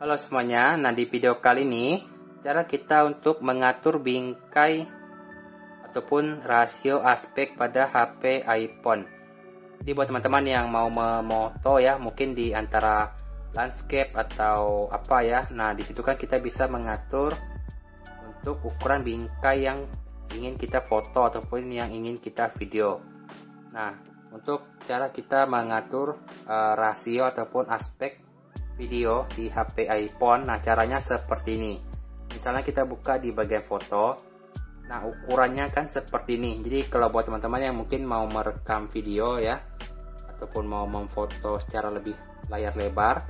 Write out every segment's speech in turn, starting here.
Halo semuanya, nah di video kali ini cara kita untuk mengatur bingkai ataupun rasio aspek pada HP iPhone. Jadi buat teman-teman yang mau memoto ya, mungkin di antara landscape atau apa ya. Nah, di situ kan kita bisa mengatur untuk ukuran bingkai yang ingin kita foto ataupun yang ingin kita video. Nah, untuk cara kita mengatur uh, rasio ataupun aspek video di HP iPhone. Nah, caranya seperti ini. Misalnya kita buka di bagian foto. Nah, ukurannya kan seperti ini. Jadi kalau buat teman-teman yang mungkin mau merekam video ya ataupun mau memfoto secara lebih layar lebar.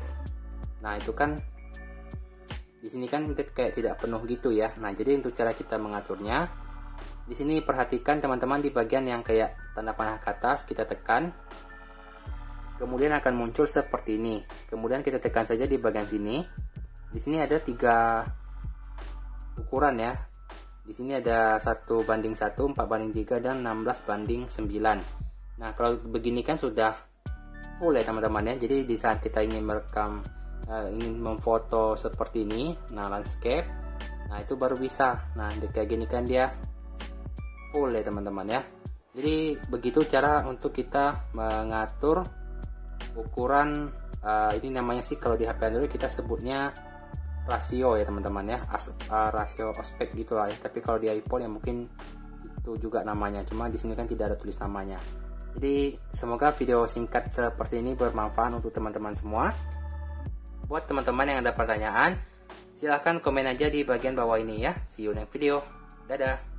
Nah, itu kan di sini kan kayak tidak penuh gitu ya. Nah, jadi untuk cara kita mengaturnya di sini perhatikan teman-teman di bagian yang kayak tanda panah ke atas kita tekan kemudian akan muncul seperti ini. Kemudian kita tekan saja di bagian sini. Di sini ada tiga ukuran ya. Di sini ada satu banding satu, 4 banding 3 dan 16 banding 9 nah kalau begini kan sudah full ya teman-teman ya. Jadi di saat kita ingin merekam uh, ingin memfoto seperti ini nah landscape nah itu baru bisa. Nah kayak gini kan dia full ya teman-teman ya. Jadi begitu cara untuk kita mengatur ukuran uh, ini namanya sih kalau di HP Android kita sebutnya rasio ya teman-teman ya. As, uh, rasio aspek gitu lah ya. Tapi kalau di iPhone ya mungkin itu juga namanya. Cuma di sini kan tidak ada tulis namanya. Jadi semoga video singkat seperti ini bermanfaat untuk teman-teman semua. Buat teman-teman yang ada pertanyaan silahkan komen aja di bagian bawah ini ya. See you next video. Dadah